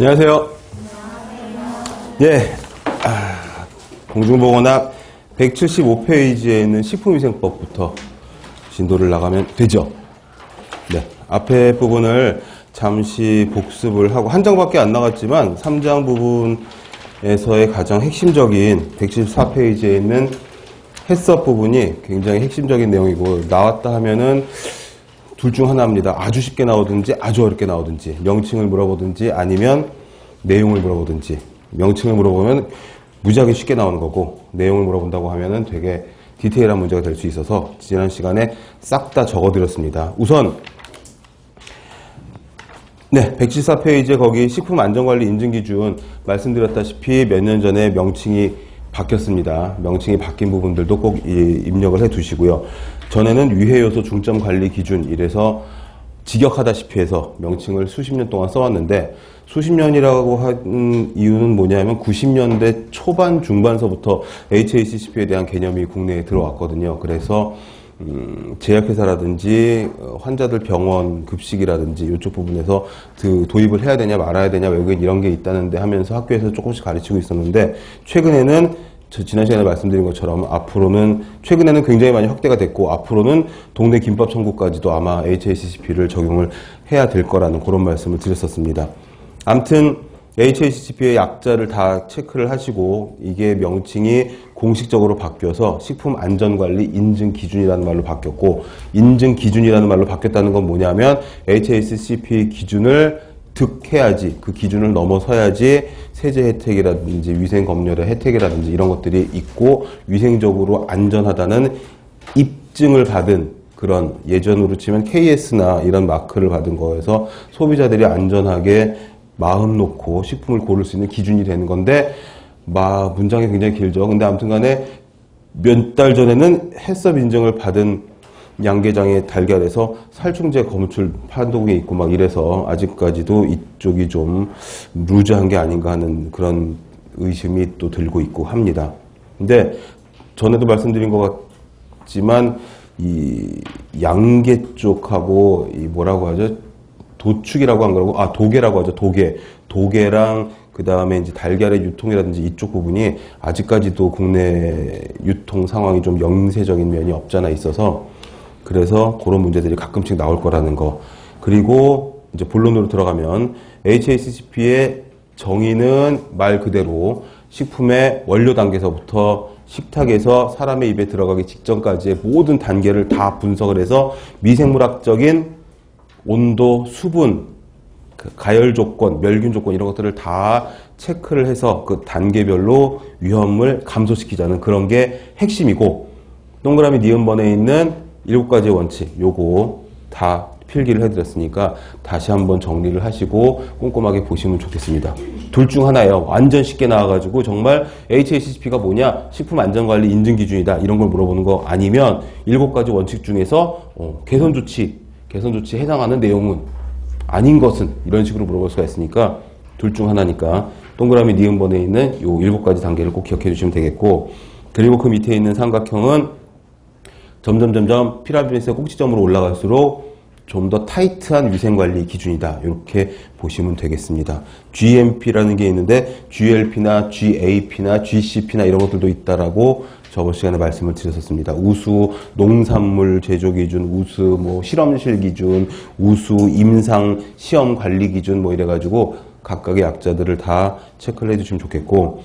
안녕하세요. 예, 아, 공중보건학 175페이지에 있는 식품위생법부터 진도를 나가면 되죠. 네, 앞에 부분을 잠시 복습을 하고 한 장밖에 안 나갔지만 3장 부분에서의 가장 핵심적인 174페이지에 있는 해썹 부분이 굉장히 핵심적인 내용이고 나왔다 하면은 둘 중 하나입니다. 아주 쉽게 나오든지 아주 어렵게 나오든지 명칭을 물어보든지 아니면 내용을 물어보든지 명칭을 물어보면 무지하게 쉽게 나오는 거고 내용을 물어본다고 하면은 되게 디테일한 문제가 될 수 있어서 지난 시간에 싹 다 적어드렸습니다. 우선 네, 114페이지에 거기 식품 안전관리 인증 기준 말씀드렸다시피 몇 년 전에 명칭이 바뀌었습니다. 명칭이 바뀐 부분들도 꼭 입력을 해 두시고요. 전에는 위해요소 중점 관리 기준 이래서 직역하다시피 해서 명칭을 수십 년 동안 써왔는데 수십 년이라고 한 이유는 뭐냐면 90년대 초반 중반서부터 HACCP에 대한 개념이 국내에 들어왔거든요. 그래서 음, 제약회사라든지 어, 환자들 병원 급식이라든지 이쪽 부분에서 그 도입을 해야 되냐 말아야 되냐 외국에 이런 게 있다는데 하면서 학교에서 조금씩 가르치고 있었는데 최근에는 저 지난 시간에 말씀드린 것처럼 앞으로는 최근에는 굉장히 많이 확대가 됐고 앞으로는 동네 김밥 천국까지도 아마 HACCP를 적용을 해야 될 거라는 그런 말씀을 드렸었습니다. 암튼 HACCP의 약자를 다 체크를 하시고 이게 명칭이 공식적으로 바뀌어서 식품 안전관리 인증 기준이라는 말로 바뀌었고 인증 기준이라는 말로 바뀌었다는 건 뭐냐면 HACCP 기준을 득해야지 그 기준을 넘어서야지 세제 혜택이라든지 위생 검열의 혜택이라든지 이런 것들이 있고 위생적으로 안전하다는 입증을 받은 그런 예전으로 치면 KS나 이런 마크를 받은 거에서 소비자들이 안전하게 마음 놓고 식품을 고를 수 있는 기준이 되는 건데 마 문장이 굉장히 길죠. 근데 아무튼 간에 몇 달 전에는 해썹 인증을 받은 양계장의 달걀에서 살충제 검출 판독이 있고 막 이래서 아직까지도 이쪽이 좀 루즈한 게 아닌가 하는 그런 의심이 또 들고 있고 합니다. 근데 전에도 말씀드린 것 같지만 이 양계 쪽하고 이 뭐라고 하죠? 도축이라고 한 거라고 아 도계라고 하죠 도계 도계랑 그 다음에 이제 달걀의 유통이라든지 이쪽 부분이 아직까지도 국내 유통 상황이 좀 영세적인 면이 없잖아 있어서 그래서 그런 문제들이 가끔씩 나올 거라는 거. 그리고 이제 본론으로 들어가면 HACCP의 정의는 말 그대로 식품의 원료 단계에서부터 식탁에서 사람의 입에 들어가기 직전까지의 모든 단계를 다 분석을 해서 미생물학적인 온도, 수분, 그 가열 조건, 멸균 조건 이런 것들을 다 체크를 해서 그 단계별로 위험을 감소시키자는 그런 게 핵심이고 동그라미 니은번에 있는 일곱 가지 원칙 요거 다 필기를 해드렸으니까 다시 한번 정리를 하시고 꼼꼼하게 보시면 좋겠습니다. 둘 중 하나예요. 완전 쉽게 나와가지고 정말 HACCP가 뭐냐 식품안전관리 인증기준이다 이런 걸 물어보는 거 아니면 일곱 가지 원칙 중에서 어, 개선 조치 개선 조치에 해당하는 내용은 아닌 것은 이런 식으로 물어볼 수가 있으니까 둘 중 하나니까 동그라미 니은번에 있는 요 일곱 가지 단계를 꼭 기억해 주시면 되겠고 그리고 그 밑에 있는 삼각형은 점점 점점 피라미드의 꼭지점으로 올라갈수록 좀 더 타이트한 위생관리 기준이다. 이렇게 보시면 되겠습니다. GMP라는 게 있는데 GLP나 GAP나 GCP나 이런 것들도 있다라고 저번 시간에 말씀을 드렸었습니다. 우수 농산물 제조 기준, 우수 뭐 실험실 기준, 우수 임상 시험 관리 기준 뭐 이래가지고 각각의 약자들을 다 체크를 해주시면 좋겠고